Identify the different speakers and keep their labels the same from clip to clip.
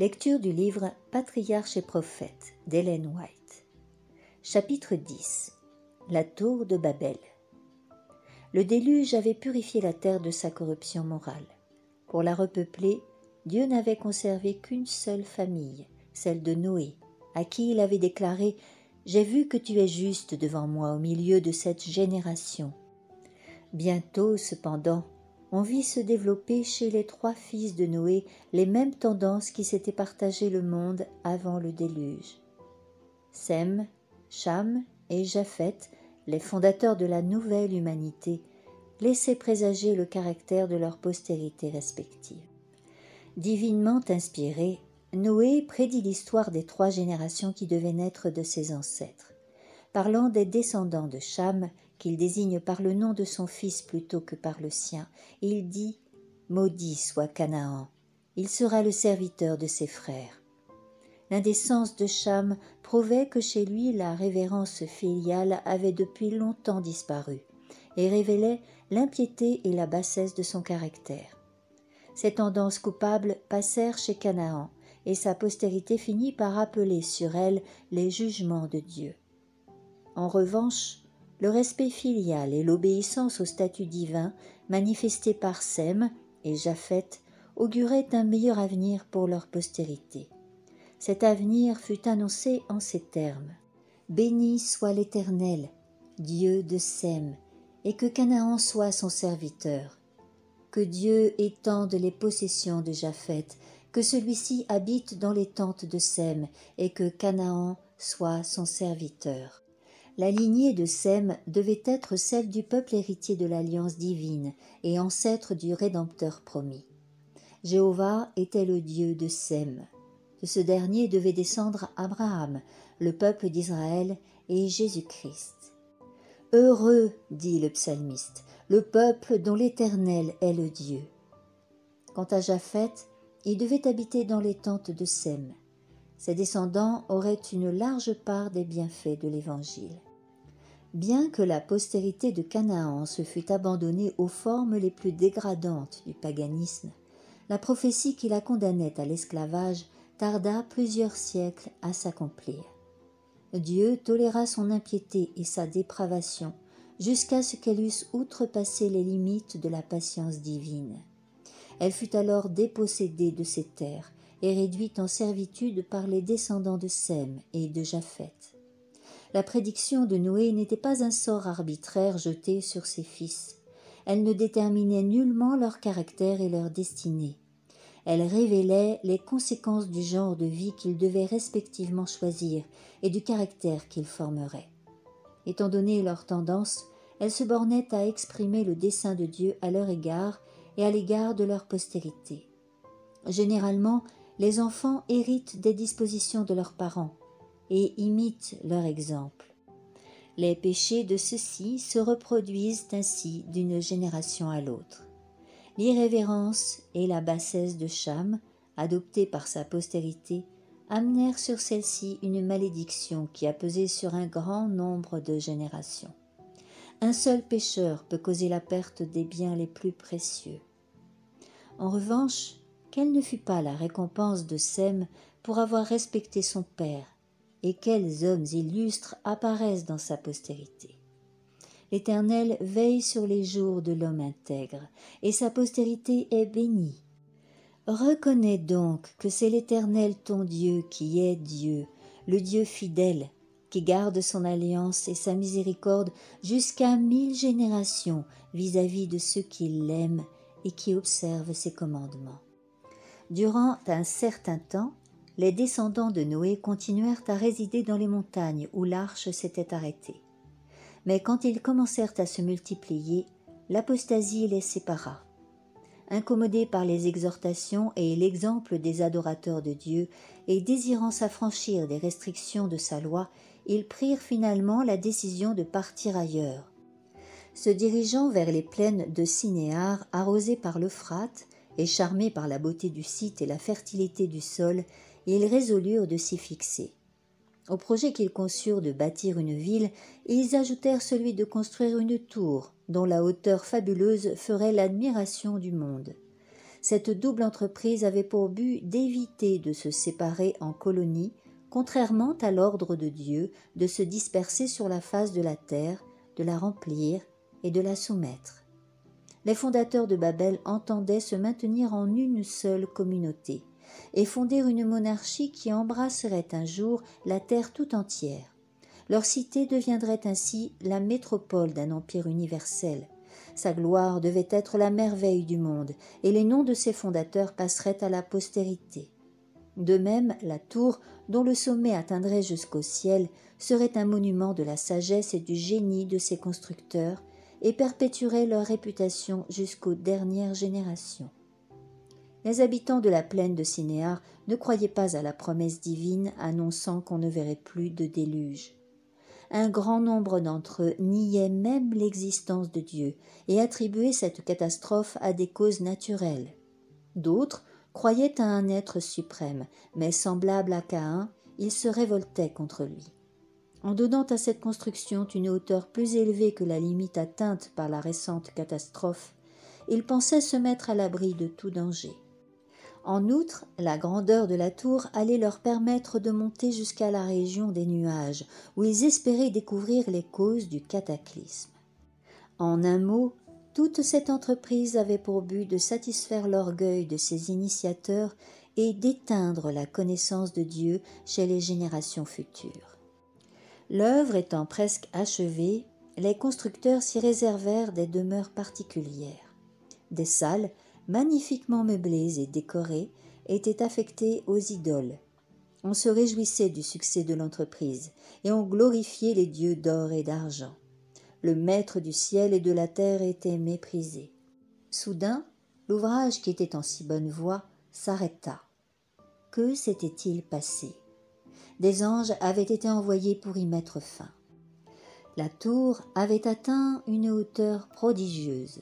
Speaker 1: Lecture du livre Patriarche et prophète d'Hélène White. Chapitre 10 La tour de Babel. Le déluge avait purifié la terre de sa corruption morale. Pour la repeupler, Dieu n'avait conservé qu'une seule famille, celle de Noé, à qui il avait déclaré J'ai vu que tu es juste devant moi au milieu de cette génération. Bientôt, cependant, on vit se développer chez les trois fils de Noé les mêmes tendances qui s'étaient partagées le monde avant le déluge. Sem, Cham et Japheth, les fondateurs de la nouvelle humanité, laissaient présager le caractère de leur postérité respective. Divinement inspiré, Noé prédit l'histoire des trois générations qui devaient naître de ses ancêtres. Parlant des descendants de Cham, qu'il désigne par le nom de son fils plutôt que par le sien, il dit Maudit soit Canaan, il sera le serviteur de ses frères. L'indécence de Cham prouvait que chez lui la révérence filiale avait depuis longtemps disparu, et révélait l'impiété et la bassesse de son caractère. Ces tendances coupables passèrent chez Canaan, et sa postérité finit par appeler sur elle les jugements de Dieu. En revanche, le respect filial et l'obéissance au statut divin manifestés par Sem et Japheth auguraient un meilleur avenir pour leur postérité. Cet avenir fut annoncé en ces termes. Béni soit l'Éternel, Dieu de Sem, et que Canaan soit son serviteur. Que Dieu étende les possessions de Japheth, que celui-ci habite dans les tentes de Sem, et que Canaan soit son serviteur. La lignée de Sem devait être celle du peuple héritier de l'alliance divine et ancêtre du Rédempteur promis. Jéhovah était le Dieu de Sem. De ce dernier devait descendre Abraham, le peuple d'Israël et Jésus-Christ. Heureux, dit le psalmiste, le peuple dont l'Éternel est le Dieu. Quant à Japheth, il devait habiter dans les tentes de Sem. Ses descendants auraient une large part des bienfaits de l'Évangile. Bien que la postérité de Canaan se fût abandonnée aux formes les plus dégradantes du paganisme, la prophétie qui la condamnait à l'esclavage tarda plusieurs siècles à s'accomplir. Dieu toléra son impiété et sa dépravation jusqu'à ce qu'elle eusse outrepassé les limites de la patience divine. Elle fut alors dépossédée de ses terres et réduite en servitude par les descendants de Sem et de Japheth. La prédiction de Noé n'était pas un sort arbitraire jeté sur ses fils. Elle ne déterminait nullement leur caractère et leur destinée. Elle révélait les conséquences du genre de vie qu'ils devaient respectivement choisir et du caractère qu'ils formeraient. Étant donné leur tendance, elle se bornait à exprimer le dessein de Dieu à leur égard et à l'égard de leur postérité. Généralement, les enfants héritent des dispositions de leurs parents et imitent leur exemple. Les péchés de ceux-ci se reproduisent ainsi d'une génération à l'autre. L'irrévérence et la bassesse de Cham, adoptées par sa postérité, amenèrent sur celle-ci une malédiction qui a pesé sur un grand nombre de générations. Un seul pécheur peut causer la perte des biens les plus précieux. En revanche, quelle ne fut pas la récompense de Sem pour avoir respecté son père, et quels hommes illustres apparaissent dans sa postérité. L'Éternel veille sur les jours de l'homme intègre, et sa postérité est bénie. Reconnais donc que c'est l'Éternel ton Dieu qui est Dieu, le Dieu fidèle, qui garde son alliance et sa miséricorde jusqu'à mille générations vis-à-vis -vis de ceux qui l'aiment et qui observent ses commandements. Durant un certain temps, les descendants de Noé continuèrent à résider dans les montagnes où l'arche s'était arrêtée. Mais quand ils commencèrent à se multiplier, l'apostasie les sépara. Incommodés par les exhortations et l'exemple des adorateurs de Dieu, et désirant s'affranchir des restrictions de sa loi, ils prirent finalement la décision de partir ailleurs. Se dirigeant vers les plaines de Sinéar, arrosées par l'Euphrate, et charmés par la beauté du site et la fertilité du sol, ils résolurent de s'y fixer. Au projet qu'ils conçurent de bâtir une ville, ils ajoutèrent celui de construire une tour, dont la hauteur fabuleuse ferait l'admiration du monde. Cette double entreprise avait pour but d'éviter de se séparer en colonies, contrairement à l'ordre de Dieu de se disperser sur la face de la terre, de la remplir et de la soumettre. Les fondateurs de Babel entendaient se maintenir en une seule communauté et fonder une monarchie qui embrasserait un jour la terre tout entière. Leur cité deviendrait ainsi la métropole d'un empire universel. Sa gloire devait être la merveille du monde, et les noms de ses fondateurs passeraient à la postérité. De même, la tour, dont le sommet atteindrait jusqu'au ciel, serait un monument de la sagesse et du génie de ses constructeurs, et perpétuerait leur réputation jusqu'aux dernières générations. Les habitants de la plaine de Sinéar ne croyaient pas à la promesse divine annonçant qu'on ne verrait plus de déluge. Un grand nombre d'entre eux niaient même l'existence de Dieu et attribuaient cette catastrophe à des causes naturelles. D'autres croyaient à un être suprême, mais semblable à Caïn, ils se révoltaient contre lui. En donnant à cette construction une hauteur plus élevée que la limite atteinte par la récente catastrophe, ils pensaient se mettre à l'abri de tout danger. En outre, la grandeur de la tour allait leur permettre de monter jusqu'à la région des nuages, où ils espéraient découvrir les causes du cataclysme. En un mot, toute cette entreprise avait pour but de satisfaire l'orgueil de ses initiateurs et d'éteindre la connaissance de Dieu chez les générations futures. L'œuvre étant presque achevée, les constructeurs s'y réservèrent des demeures particulières. Des salles magnifiquement meublés et décorés, étaient affectés aux idoles. On se réjouissait du succès de l'entreprise, et on glorifiait les dieux d'or et d'argent. Le maître du ciel et de la terre était méprisé. Soudain, l'ouvrage qui était en si bonne voie s'arrêta. Que s'était-il passé? Des anges avaient été envoyés pour y mettre fin. La tour avait atteint une hauteur prodigieuse.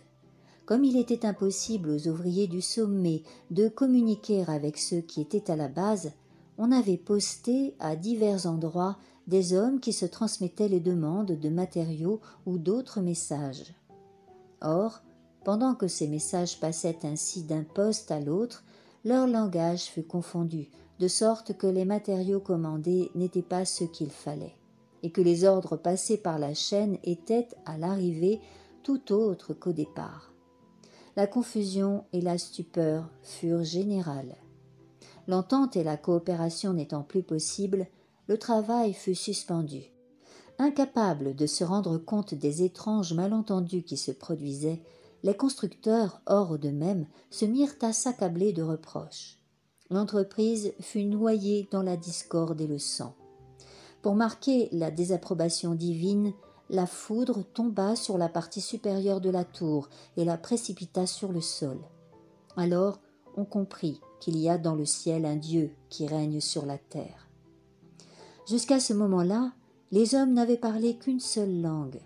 Speaker 1: Comme il était impossible aux ouvriers du sommet de communiquer avec ceux qui étaient à la base, on avait posté à divers endroits des hommes qui se transmettaient les demandes de matériaux ou d'autres messages. Or, pendant que ces messages passaient ainsi d'un poste à l'autre, leur langage fut confondu, de sorte que les matériaux commandés n'étaient pas ce qu'il fallait, et que les ordres passés par la chaîne étaient, à l'arrivée, tout autres qu'au départ la confusion et la stupeur furent générales. L'entente et la coopération n'étant plus possibles, le travail fut suspendu. Incapables de se rendre compte des étranges malentendus qui se produisaient, les constructeurs, hors d'eux-mêmes, se mirent à s'accabler de reproches. L'entreprise fut noyée dans la discorde et le sang. Pour marquer la désapprobation divine, la foudre tomba sur la partie supérieure de la tour et la précipita sur le sol. Alors on comprit qu'il y a dans le ciel un Dieu qui règne sur la terre. Jusqu'à ce moment-là, les hommes n'avaient parlé qu'une seule langue.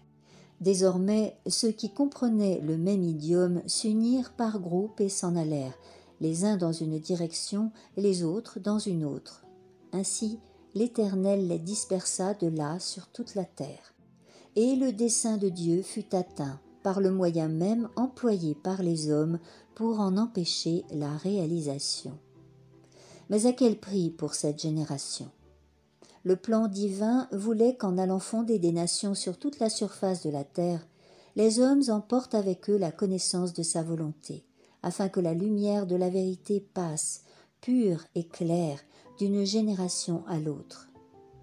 Speaker 1: Désormais, ceux qui comprenaient le même idiome s'unirent par groupes et s'en allèrent, les uns dans une direction les autres dans une autre. Ainsi, l'Éternel les dispersa de là sur toute la terre et le dessein de Dieu fut atteint par le moyen même employé par les hommes pour en empêcher la réalisation. Mais à quel prix pour cette génération? Le plan divin voulait qu'en allant fonder des nations sur toute la surface de la terre, les hommes emportent avec eux la connaissance de sa volonté, afin que la lumière de la vérité passe, pure et claire, d'une génération à l'autre.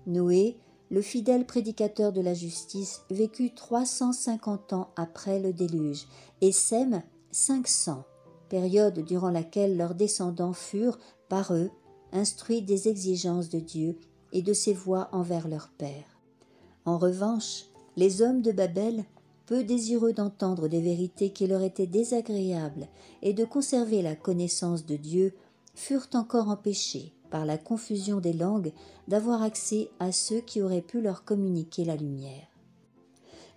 Speaker 1: Noé le fidèle prédicateur de la justice vécut trois cent cinquante ans après le déluge, et Sem cinq cents, période durant laquelle leurs descendants furent, par eux, instruits des exigences de Dieu et de ses voies envers leur Père. En revanche, les hommes de Babel, peu désireux d'entendre des vérités qui leur étaient désagréables et de conserver la connaissance de Dieu, furent encore empêchés par la confusion des langues, d'avoir accès à ceux qui auraient pu leur communiquer la lumière.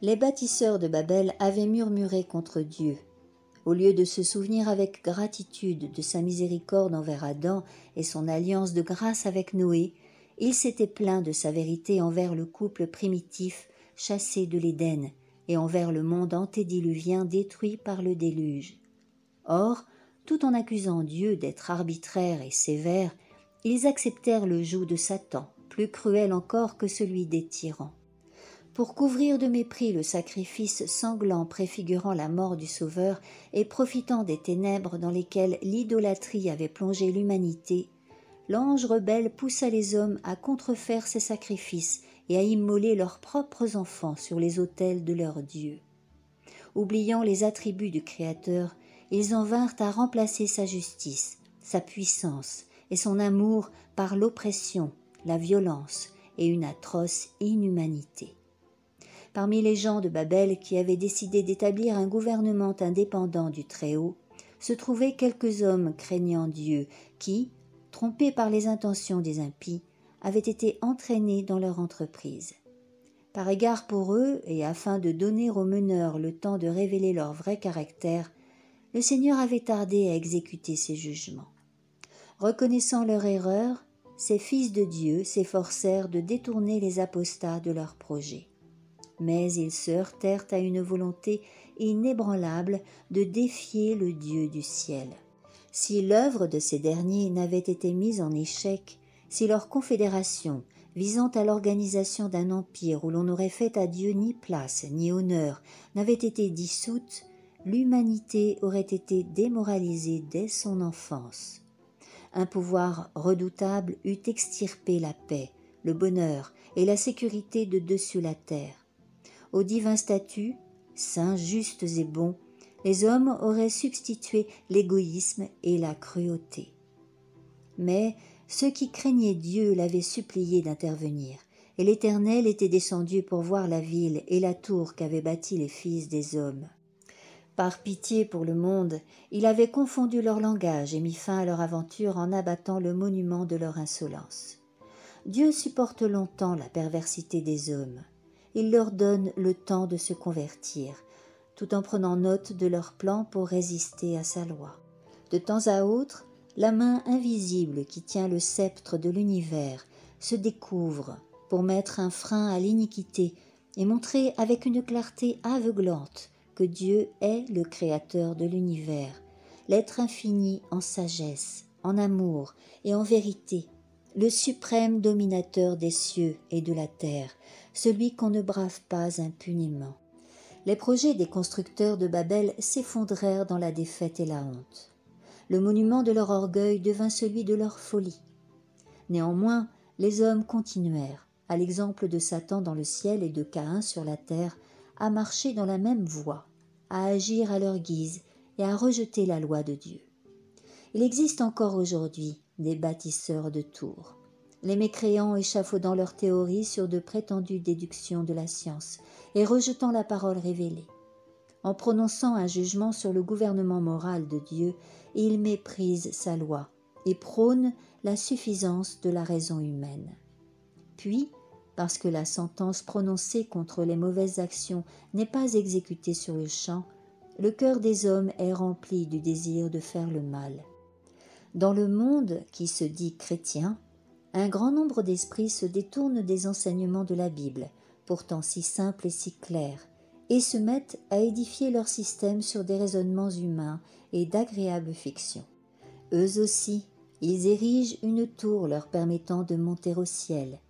Speaker 1: Les bâtisseurs de Babel avaient murmuré contre Dieu. Au lieu de se souvenir avec gratitude de sa miséricorde envers Adam et son alliance de grâce avec Noé, ils s'étaient plaints de sa vérité envers le couple primitif chassé de l'Éden et envers le monde antédiluvien détruit par le déluge. Or, tout en accusant Dieu d'être arbitraire et sévère, ils acceptèrent le joug de Satan, plus cruel encore que celui des tyrans. Pour couvrir de mépris le sacrifice sanglant préfigurant la mort du Sauveur et profitant des ténèbres dans lesquelles l'idolâtrie avait plongé l'humanité, l'ange rebelle poussa les hommes à contrefaire ces sacrifices et à immoler leurs propres enfants sur les autels de leur Dieu. Oubliant les attributs du Créateur, ils en vinrent à remplacer sa justice, sa puissance et son amour par l'oppression, la violence et une atroce inhumanité. Parmi les gens de Babel qui avaient décidé d'établir un gouvernement indépendant du Très-Haut, se trouvaient quelques hommes craignant Dieu qui, trompés par les intentions des impies, avaient été entraînés dans leur entreprise. Par égard pour eux, et afin de donner aux meneurs le temps de révéler leur vrai caractère, le Seigneur avait tardé à exécuter ses jugements. Reconnaissant leur erreur, ces fils de Dieu s'efforcèrent de détourner les apostats de leurs projets. Mais ils se heurtèrent à une volonté inébranlable de défier le Dieu du ciel. Si l'œuvre de ces derniers n'avait été mise en échec, si leur confédération, visant à l'organisation d'un empire où l'on n'aurait fait à Dieu ni place ni honneur, n'avait été dissoute, l'humanité aurait été démoralisée dès son enfance. Un pouvoir redoutable eût extirpé la paix, le bonheur et la sécurité de dessus la terre. Au divin statut, saints, justes et bons, les hommes auraient substitué l'égoïsme et la cruauté. Mais ceux qui craignaient Dieu l'avaient supplié d'intervenir, et l'Éternel était descendu pour voir la ville et la tour qu'avaient bâtie les fils des hommes. Par pitié pour le monde, il avait confondu leur langage et mis fin à leur aventure en abattant le monument de leur insolence. Dieu supporte longtemps la perversité des hommes. Il leur donne le temps de se convertir, tout en prenant note de leurs plans pour résister à sa loi. De temps à autre, la main invisible qui tient le sceptre de l'univers se découvre pour mettre un frein à l'iniquité et montrer avec une clarté aveuglante que Dieu est le Créateur de l'univers, l'être infini en sagesse, en amour et en vérité, le suprême dominateur des cieux et de la terre, celui qu'on ne brave pas impunément. Les projets des constructeurs de Babel s'effondrèrent dans la défaite et la honte. Le monument de leur orgueil devint celui de leur folie. Néanmoins, les hommes continuèrent, à l'exemple de Satan dans le ciel et de Caïn sur la terre, à marcher dans la même voie, à agir à leur guise et à rejeter la loi de Dieu. Il existe encore aujourd'hui des bâtisseurs de tours, les mécréants échafaudant leurs théories sur de prétendues déductions de la science et rejetant la parole révélée. En prononçant un jugement sur le gouvernement moral de Dieu, ils méprisent sa loi et prônent la suffisance de la raison humaine. Puis, parce que la sentence prononcée contre les mauvaises actions n'est pas exécutée sur le champ, le cœur des hommes est rempli du désir de faire le mal. Dans le monde qui se dit chrétien, un grand nombre d'esprits se détournent des enseignements de la Bible, pourtant si simples et si clairs, et se mettent à édifier leur système sur des raisonnements humains et d'agréables fictions. Eux aussi, ils érigent une tour leur permettant de monter au ciel,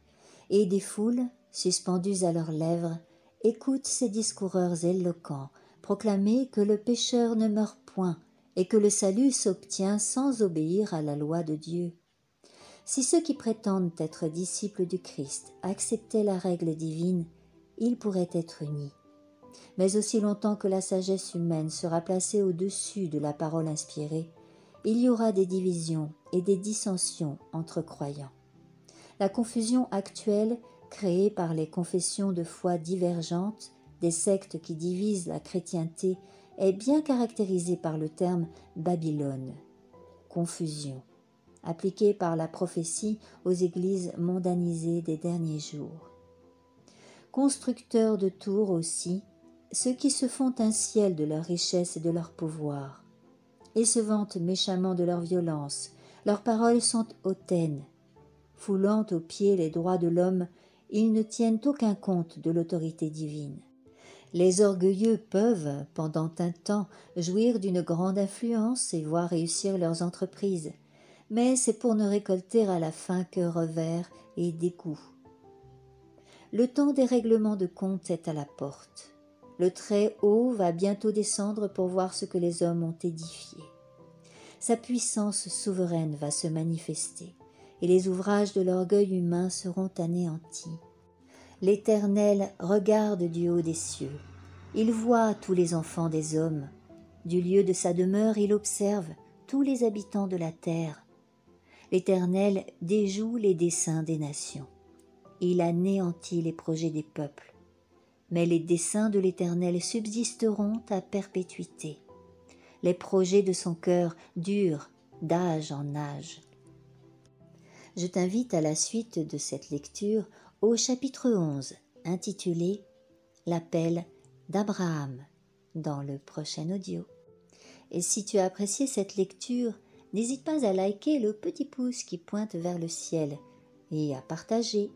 Speaker 1: et des foules, suspendues à leurs lèvres, écoutent ces discoureurs éloquents proclamer que le pécheur ne meurt point et que le salut s'obtient sans obéir à la loi de Dieu. Si ceux qui prétendent être disciples du Christ acceptaient la règle divine, ils pourraient être unis. Mais aussi longtemps que la sagesse humaine sera placée au-dessus de la parole inspirée, il y aura des divisions et des dissensions entre croyants. La confusion actuelle, créée par les confessions de foi divergentes, des sectes qui divisent la chrétienté, est bien caractérisée par le terme Babylone, confusion, appliquée par la prophétie aux églises mondanisées des derniers jours. Constructeurs de tours aussi, ceux qui se font un ciel de leur richesse et de leur pouvoir, et se vantent méchamment de leur violence, leurs paroles sont hautaines, foulant aux pieds les droits de l'homme, ils ne tiennent aucun compte de l'autorité divine. Les orgueilleux peuvent, pendant un temps, jouir d'une grande influence et voir réussir leurs entreprises, mais c'est pour ne récolter à la fin que revers et dégoût. Le temps des règlements de compte est à la porte. Le Très-Haut va bientôt descendre pour voir ce que les hommes ont édifié. Sa puissance souveraine va se manifester, et les ouvrages de l'orgueil humain seront anéantis. L'Éternel regarde du haut des cieux. Il voit tous les enfants des hommes. Du lieu de sa demeure, il observe tous les habitants de la terre. L'Éternel déjoue les desseins des nations. Il anéantit les projets des peuples. Mais les desseins de l'Éternel subsisteront à perpétuité. Les projets de son cœur durent d'âge en âge. Je t'invite à la suite de cette lecture au chapitre 11 intitulé L'appel d'Abraham dans le prochain audio. Et si tu as apprécié cette lecture, n'hésite pas à liker le petit pouce qui pointe vers le ciel et à partager